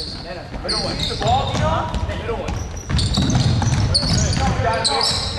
Middle one. The ball, Dion? Middle one. Got it,